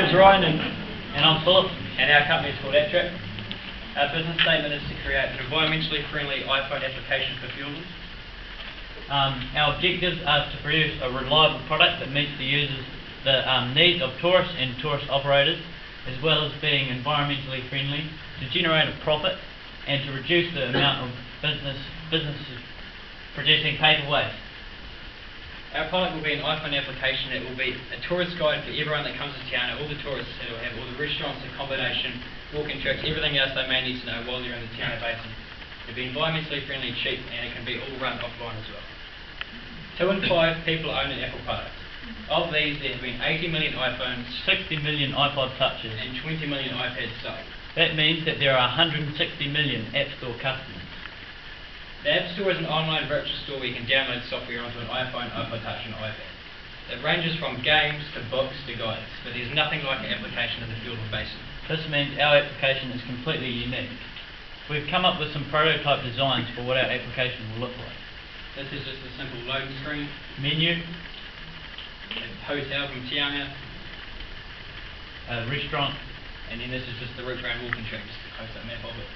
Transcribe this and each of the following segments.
name's Ryan and, and I'm Philip. and our company is called App Trap. Our business statement is to create an environmentally friendly iPhone application for fuelers. Um, our objectives are to produce a reliable product that meets the users, the um, needs of tourists and tourist operators, as well as being environmentally friendly, to generate a profit, and to reduce the amount of business businesses producing paper waste. Our product will be an iPhone application that will be a tourist guide for everyone that comes to town, all the tourists, it will have all the restaurants, accommodation, walking tracks, everything else they may need to know while they're in the Te Anau Basin. It'll be environmentally friendly, cheap, and it can be all run offline as well. Two in five people own an Apple product. Of these, there have been 80 million iPhones 60 million iPod touches. and 20 million iPads sold. That means that there are 160 million App Store customers. The App Store is an online virtual store where you can download software onto an iPhone, iPod Touch, and iPad. It ranges from games to books to guides, but there's nothing like an application in the field of Basin. This means our application is completely unique. We've come up with some prototype designs for what our application will look like. This is just a simple loading screen, Menu, a hotel from Te Anau, a uh, restaurant, and then this is just the route round walking track, just to post that map of it.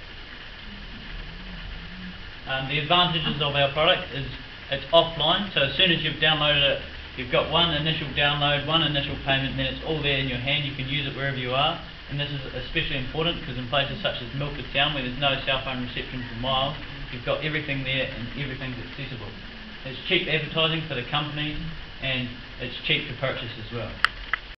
Um, the advantages of our product is it's offline, so as soon as you've downloaded it, you've got one initial download, one initial payment, then it's all there in your hand. You can use it wherever you are, and this is especially important because in places such as Milford Town, where there's no cell phone reception for miles, you've got everything there and everything's accessible. It's cheap advertising for the company and it's cheap to purchase as well.